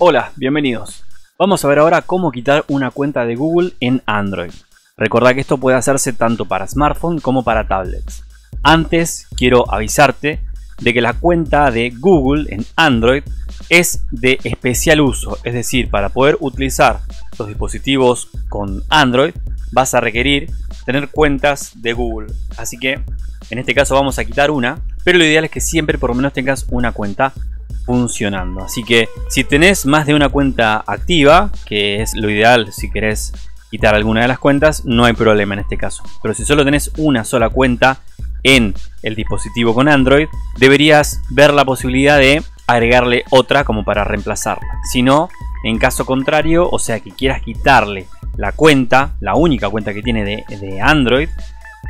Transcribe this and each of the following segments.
Hola, bienvenidos. Vamos a ver ahora cómo quitar una cuenta de Google en Android. Recordad que esto puede hacerse tanto para smartphone como para tablets. Antes quiero avisarte de que la cuenta de Google en Android es de especial uso, es decir, para poder utilizar los dispositivos con Android vas a requerir tener cuentas de Google. Así que en este caso vamos a quitar una, pero lo ideal es que siempre por lo menos tengas una cuenta funcionando. Así que si tenés más de una cuenta activa, que es lo ideal si querés quitar alguna de las cuentas, no hay problema en este caso. Pero si solo tenés una sola cuenta en el dispositivo con Android, deberías ver la posibilidad de agregarle otra como para reemplazarla. Si no, en caso contrario, o sea que quieras quitarle la cuenta, la única cuenta que tiene de, de Android,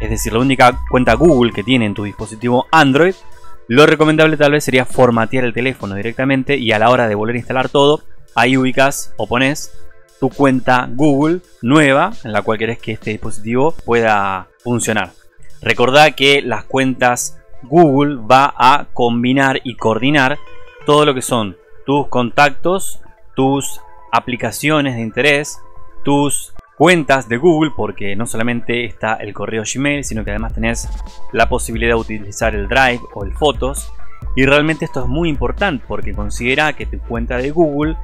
es decir, la única cuenta Google que tiene en tu dispositivo Android, lo recomendable tal vez sería formatear el teléfono directamente y a la hora de volver a instalar todo, ahí ubicas o pones tu cuenta Google nueva en la cual querés que este dispositivo pueda funcionar. Recordá que las cuentas Google va a combinar y coordinar todo lo que son tus contactos, tus aplicaciones de interés, tus cuentas de Google, porque no solamente está el correo Gmail, sino que además tenés la posibilidad de utilizar el Drive o el Fotos. Y realmente esto es muy importante porque considera que tu cuenta de Google,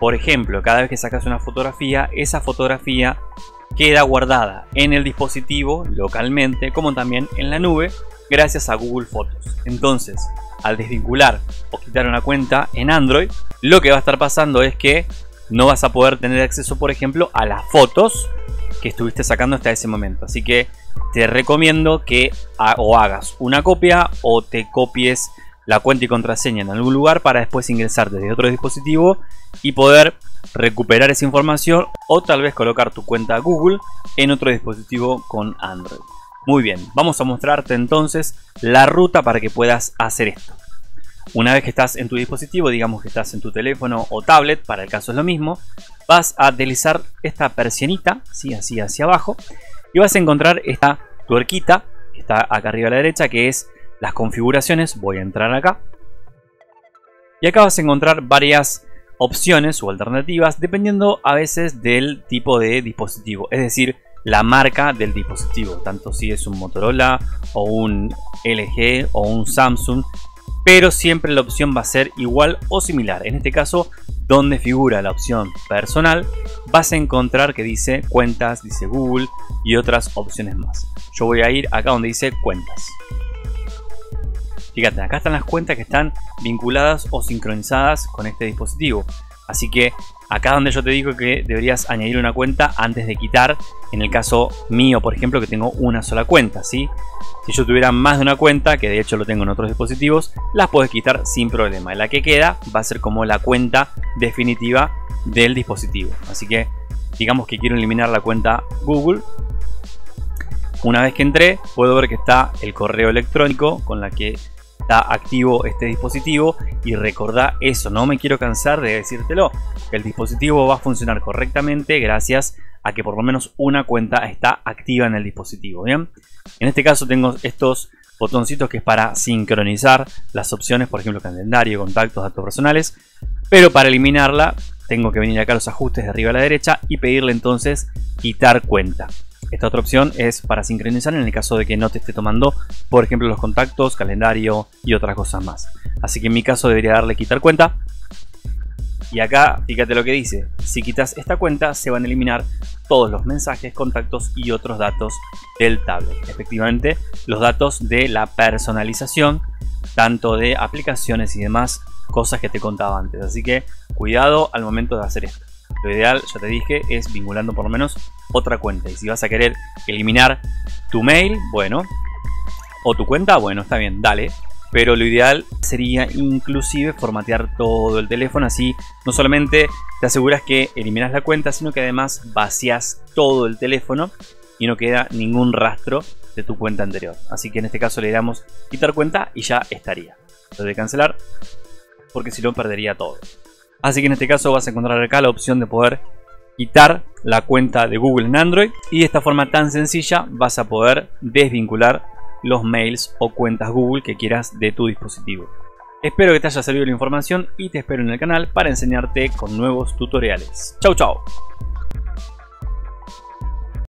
por ejemplo, cada vez que sacas una fotografía, esa fotografía queda guardada en el dispositivo localmente como también en la nube gracias a Google Fotos. Entonces, al desvincular o quitar una cuenta en Android, lo que va a estar pasando es que no vas a poder tener acceso, por ejemplo, a las fotos que estuviste sacando hasta ese momento. Así que te recomiendo que o hagas una copia o te copies la cuenta y contraseña en algún lugar para después ingresar desde otro dispositivo y poder recuperar esa información o tal vez colocar tu cuenta Google en otro dispositivo con Android. Muy bien, vamos a mostrarte entonces la ruta para que puedas hacer esto. Una vez que estás en tu dispositivo, digamos que estás en tu teléfono o tablet, para el caso es lo mismo, vas a deslizar esta persianita, ¿sí? así hacia abajo, y vas a encontrar esta tuerquita, que está acá arriba a la derecha, que es las configuraciones. Voy a entrar acá. Y acá vas a encontrar varias opciones o alternativas, dependiendo a veces del tipo de dispositivo, es decir, la marca del dispositivo, tanto si es un Motorola o un LG o un Samsung, pero siempre la opción va a ser igual o similar. En este caso, donde figura la opción personal, vas a encontrar que dice cuentas, dice Google y otras opciones más. Yo voy a ir acá donde dice cuentas. Fíjate, acá están las cuentas que están vinculadas o sincronizadas con este dispositivo. Así que acá donde yo te digo que deberías añadir una cuenta antes de quitar, en el caso mío, por ejemplo, que tengo una sola cuenta, ¿sí? Si yo tuviera más de una cuenta, que de hecho lo tengo en otros dispositivos, las puedes quitar sin problema. La que queda va a ser como la cuenta definitiva del dispositivo. Así que digamos que quiero eliminar la cuenta Google. Una vez que entré, puedo ver que está el correo electrónico con la que está activo este dispositivo y recordá eso, no me quiero cansar de decírtelo, el dispositivo va a funcionar correctamente gracias a que por lo menos una cuenta está activa en el dispositivo, ¿bien? En este caso tengo estos botoncitos que es para sincronizar las opciones, por ejemplo calendario, contactos, datos personales, pero para eliminarla tengo que venir acá a los ajustes de arriba a la derecha y pedirle entonces quitar cuenta. Esta otra opción es para sincronizar en el caso de que no te esté tomando, por ejemplo, los contactos, calendario y otras cosas más. Así que en mi caso debería darle quitar cuenta. Y acá, fíjate lo que dice. Si quitas esta cuenta, se van a eliminar todos los mensajes, contactos y otros datos del tablet. Efectivamente, los datos de la personalización, tanto de aplicaciones y demás cosas que te contaba antes. Así que cuidado al momento de hacer esto. Lo ideal, ya te dije, es vinculando por lo menos otra cuenta. Y si vas a querer eliminar tu mail, bueno, o tu cuenta, bueno, está bien, dale. Pero lo ideal sería inclusive formatear todo el teléfono, así no solamente te aseguras que eliminas la cuenta, sino que además vacías todo el teléfono y no queda ningún rastro de tu cuenta anterior. Así que en este caso le damos quitar cuenta y ya estaría. Lo de cancelar porque si no perdería todo. Así que en este caso vas a encontrar acá la opción de poder quitar la cuenta de Google en Android y de esta forma tan sencilla vas a poder desvincular los mails o cuentas Google que quieras de tu dispositivo. Espero que te haya servido la información y te espero en el canal para enseñarte con nuevos tutoriales. Chau chau.